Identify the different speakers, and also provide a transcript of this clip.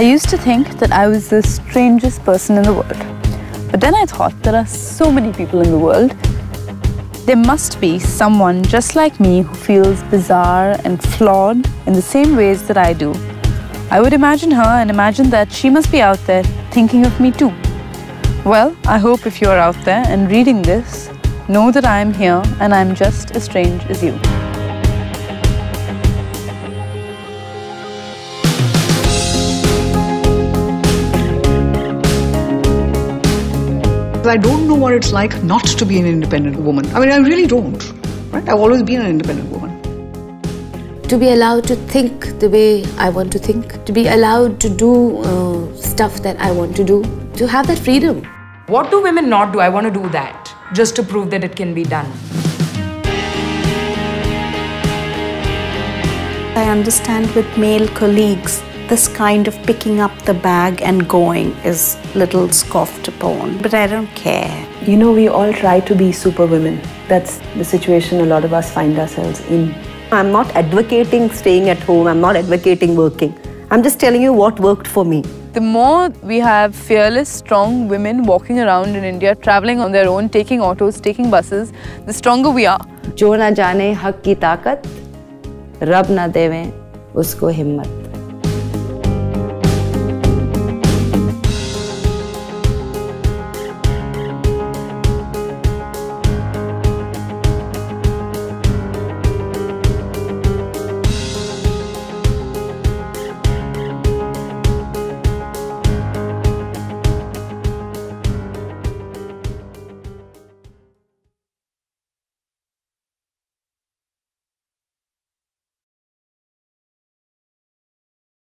Speaker 1: I used to think that I was the strangest person in the world. But then I thought there are so many people in the world. There must be someone just like me who feels bizarre and flawed in the same ways that I do. I would imagine her and imagine that she must be out there thinking of me too. Well, I hope if you're out there and reading this, know that I am here and I'm just as strange as you.
Speaker 2: I don't know what it's like not to be an independent woman. I mean, I really don't. Right? I've always been an independent woman.
Speaker 3: To be allowed to think the way I want to think, to be allowed to do uh, stuff that I want to do, to have that freedom.
Speaker 4: What do women not do? I want to do that just to prove that it can be done.
Speaker 5: I understand with male colleagues this kind of picking up the bag and going is little scoffed upon, but I don't care.
Speaker 6: You know, we all try to be superwomen. That's the situation a lot of us find ourselves in.
Speaker 7: I'm not advocating staying at home, I'm not advocating working. I'm just telling you what worked for me.
Speaker 1: The more we have fearless, strong women walking around in India, traveling on their own, taking autos, taking buses, the stronger we are.
Speaker 8: जो ना जाने हक की ताकत रब ना देवें उसको हिम्मत